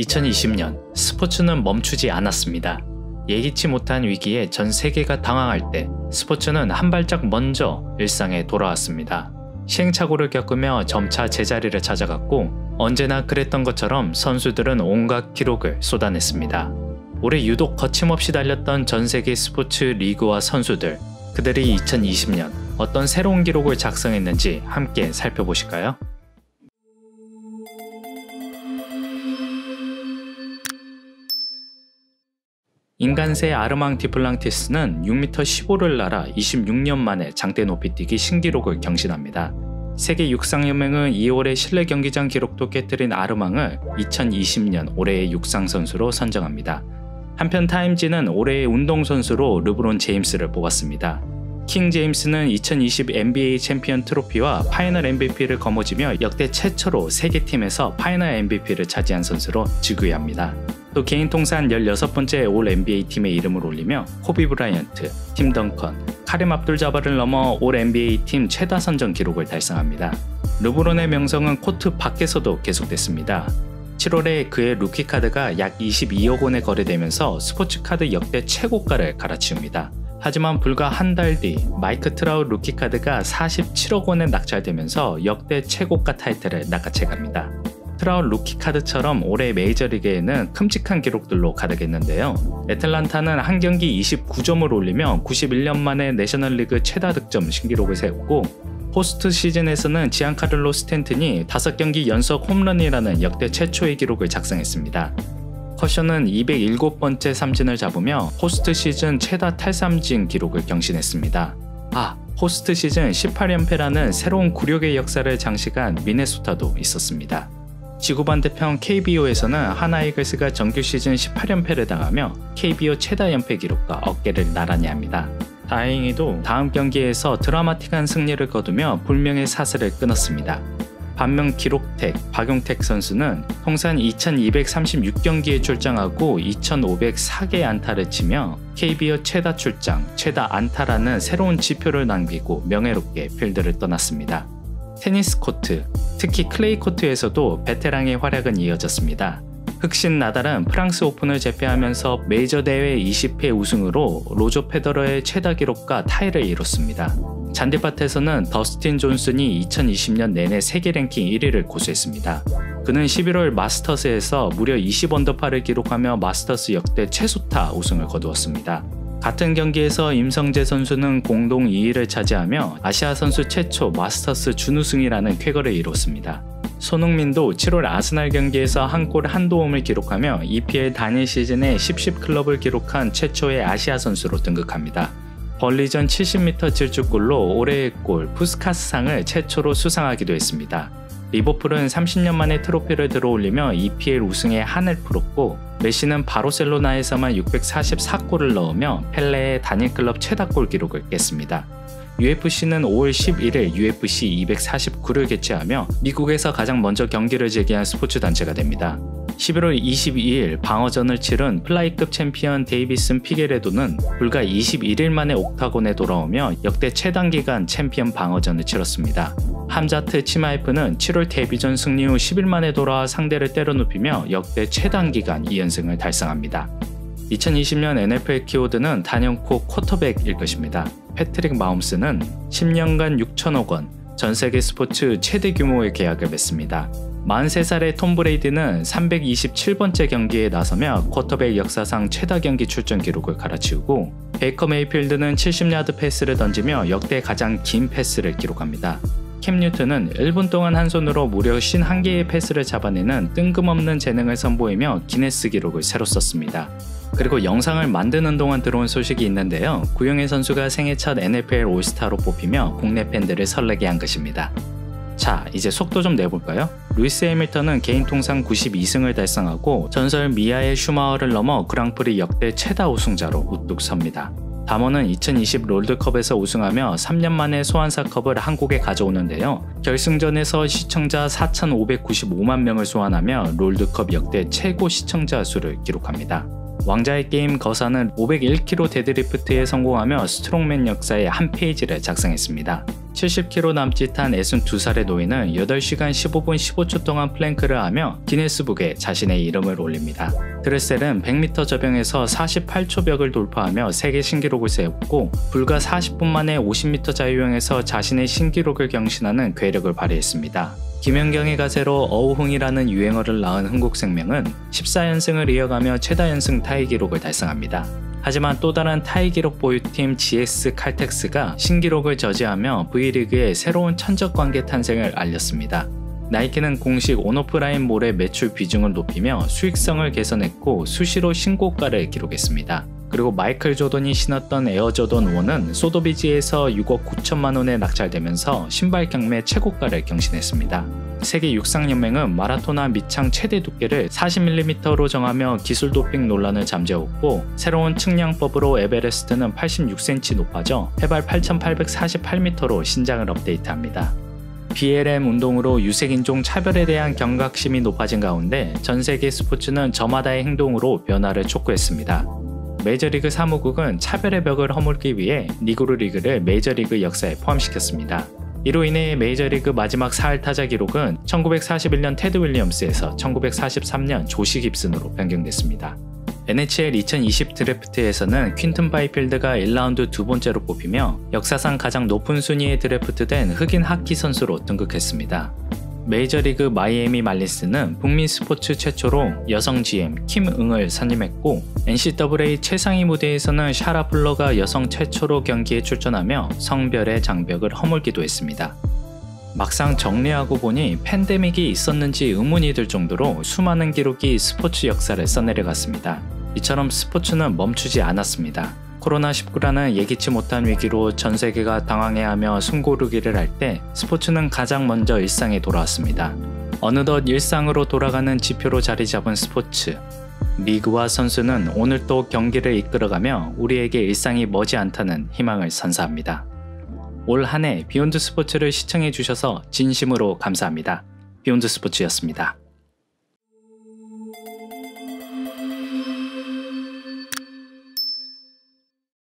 2020년 스포츠는 멈추지 않았습니다. 예기치 못한 위기에 전 세계가 당황할 때 스포츠는 한 발짝 먼저 일상에 돌아왔습니다. 시행착오를 겪으며 점차 제자리를 찾아갔고 언제나 그랬던 것처럼 선수들은 온갖 기록을 쏟아냈습니다. 올해 유독 거침없이 달렸던 전 세계 스포츠 리그와 선수들 그들이 2020년 어떤 새로운 기록을 작성했는지 함께 살펴보실까요? 인간새 아르망 디플랑티스는 6m 15를 날아 26년 만에 장대 높이뛰기 신기록을 경신합니다. 세계 육상연맹은 2월에 실내 경기장 기록도 깨뜨린 아르망을 2020년 올해의 육상 선수로 선정합니다. 한편 타임지는 올해의 운동선수로 르브론 제임스를 뽑았습니다. 킹 제임스는 2020 NBA 챔피언 트로피와 파이널 MVP를 거머쥐며 역대 최초로 세 개 팀에서 파이널 MVP를 차지한 선수로 즉위합니다. 또 개인 통산 16번째 올 NBA 팀에 이름을 올리며 코비 브라이언트, 팀 덩컨, 카림 압둘 자바를 넘어 올 NBA 팀 최다 선정 기록을 달성합니다. 르브론의 명성은 코트 밖에서도 계속됐습니다. 7월에 그의 루키 카드가 약 22억 원에 거래되면서 스포츠 카드 역대 최고가를 갈아치웁니다. 하지만 불과 한 달 뒤 마이크 트라웃 루키 카드가 47억 원에 낙찰되면서 역대 최고가 타이틀을 낚아채갑니다. 트라웃 루키 카드처럼 올해 메이저리그에는 큼직한 기록들로 가득했는데요. 애틀란타는 한 경기 29점을 올리며 91년 만에 내셔널리그 최다 득점 신기록을 세웠고 포스트 시즌에서는 지안카를로 스탠튼이 5경기 연속 홈런이라는 역대 최초의 기록을 작성했습니다. 커쇼는 207번째 삼진을 잡으며 포스트 시즌 최다 탈삼진 기록을 경신했습니다. 아, 포스트 시즌 18연패라는 새로운 굴욕의 역사를 장식한 미네소타도 있었습니다. 지구 반대편 KBO에서는 하나이글스가 정규 시즌 18연패를 당하며 KBO 최다 연패 기록과 어깨를 나란히 합니다. 다행히도 다음 경기에서 드라마틱한 승리를 거두며 불명의 사슬을 끊었습니다. 반면 기록택, 박용택 선수는 통산 2236경기에 출장하고 2504개 안타를 치며 KBO 최다 출장, 최다 안타라는 새로운 지표를 남기고 명예롭게 필드를 떠났습니다. 테니스 코트, 특히 클레이 코트에서도 베테랑의 활약은 이어졌습니다. 흙신 나달은 프랑스 오픈을 제패하면서 메이저 대회 20회 우승으로 로저 페더러의 최다 기록과 타이를 이뤘습니다. 잔디밭에서는 더스틴 존슨이 2020년 내내 세계 랭킹 1위를 고수했습니다. 그는 11월 마스터스에서 무려 20언더파를 기록하며 마스터스 역대 최소타 우승을 거두었습니다. 같은 경기에서 임성재 선수는 공동 2위를 차지하며 아시아 선수 최초 마스터스 준우승이라는 쾌거를 이뤘습니다. 손흥민도 7월 아스날 경기에서 한 골 한 도움을 기록하며 EPL 단일 시즌에 10십 클럽을 기록한 최초의 아시아 선수로 등극합니다. 벌리전 70m 질주골로 올해의 골 푸스카스상을 최초로 수상하기도 했습니다. 리버풀은 30년 만에 트로피를 들어올리며 EPL 우승에 한을 풀었고 메시는 바르셀로나에서만 644골을 넣으며 펠레의 단일 클럽 최다골 기록을 깼습니다. UFC는 5월 11일 UFC 249를 개최하며 미국에서 가장 먼저 경기를 재개한 스포츠 단체가 됩니다. 11월 22일 방어전을 치른 플라이급 챔피언 데이비슨 피게레도는 불과 21일 만에 옥타곤에 돌아오며 역대 최단 기간 챔피언 방어전을 치렀습니다. 함자트 치마예프는 7월 데뷔전 승리 후 10일 만에 돌아와 상대를 때려눕히며 역대 최단 기간 2연승을 달성합니다. 2020년 NFL 키워드는 단연코 쿼터백일 것입니다. 패트릭 마홈스는 10년간 6천억 원, 전 세계 스포츠 최대 규모의 계약을 맺습니다. 43살의 톰 브래디는 327번째 경기에 나서며 쿼터백 역사상 최다 경기 출전 기록을 갈아치우고 베이커 메이필드는 70야드 패스를 던지며 역대 가장 긴 패스를 기록합니다. 캠 뉴튼은 1분 동안 한 손으로 무려 51개의 패스를 잡아내는 뜬금없는 재능을 선보이며 기네스 기록을 새로 썼습니다. 그리고 영상을 만드는 동안 들어온 소식이 있는데요. 구영회 선수가 생애 첫 NFL 올스타로 뽑히며 국내 팬들을 설레게 한 것입니다. 자, 이제 속도 좀 내볼까요? 루이스 해밀턴은 개인 통산 92승을 달성하고 전설 미하엘 슈마허를 넘어 그랑프리 역대 최다 우승자로 우뚝 섭니다. 담원은 2020 롤드컵에서 우승하며 3년 만에 소환사컵을 한국에 가져오는데요. 결승전에서 시청자 4,595만 명을 소환하며 롤드컵 역대 최고 시청자 수를 기록합니다. 왕좌의 게임 거산은 501km 데드리프트에 성공하며 스트롱맨 역사의 한 페이지를 작성했습니다. 70kg 남짓한 62살의 노인은 8시간 15분 15초 동안 플랭크를 하며 기네스북에 자신의 이름을 올립니다. 드레셀은 100m 접영에서 48초 벽을 돌파하며 세계 신기록을 세웠고 불과 40분 만에 50m 자유형에서 자신의 신기록을 경신하는 괴력을 발휘했습니다. 김연경의 가세로 어우흥이라는 유행어를 낳은 흥국생명은 14연승을 이어가며 최다 연승 타이 기록을 달성합니다. 하지만 또 다른 타이 기록 보유팀 GS 칼텍스가 신기록을 저지하며 V리그의 새로운 천적 관계 탄생을 알렸습니다. 나이키는 공식 온오프라인 몰의 매출 비중을 높이며 수익성을 개선했고 수시로 신고가를 기록했습니다. 그리고 마이클 조던이 신었던 에어 조던 1은 소더비즈에서 6억 9천만 원에 낙찰되면서 신발 경매 최고가를 경신했습니다. 세계 육상연맹은 마라토나 밑창 최대 두께를 40mm로 정하며 기술 도핑 논란을 잠재웠고 새로운 측량법으로 에베레스트는 86cm 높아져 해발 8,848m로 신장을 업데이트합니다. BLM 운동으로 유색인종 차별에 대한 경각심이 높아진 가운데 전 세계 스포츠는 저마다의 행동으로 변화를 촉구했습니다. 메이저리그 사무국은 차별의 벽을 허물기 위해 니그로 리그를 메이저리그 역사에 포함시켰습니다. 이로 인해 메이저리그 마지막 4할 타자 기록은 1941년 테드 윌리엄스에서 1943년 조시 깁슨으로 변경됐습니다. NHL 2020 드래프트에서는 퀸튼 바이필드가 1라운드 두 번째로 뽑히며 역사상 가장 높은 순위에 드래프트된 흑인 하키 선수로 등극했습니다. 메이저리그 마이애미 말린스는 북미 스포츠 최초로 여성 GM 킴 응을 선임했고 NCAA 최상위 무대에서는 사라 풀러가 여성 최초로 경기에 출전하며 성별의 장벽을 허물기도 했습니다. 막상 정리하고 보니 팬데믹이 있었는지 의문이 들 정도로 수많은 기록이 스포츠 역사를 써내려갔습니다. 이처럼 스포츠는 멈추지 않았습니다. 코로나19라는 예기치 못한 위기로 전 세계가 당황해하며 숨고르기를 할 때 스포츠는 가장 먼저 일상에 돌아왔습니다. 어느덧 일상으로 돌아가는 지표로 자리 잡은 스포츠. 리그와 선수는 오늘 또 경기를 이끌어가며 우리에게 일상이 머지않다는 희망을 선사합니다. 올 한 해 비욘드 스포츠를 시청해 주셔서 진심으로 감사합니다. 비욘드 스포츠였습니다.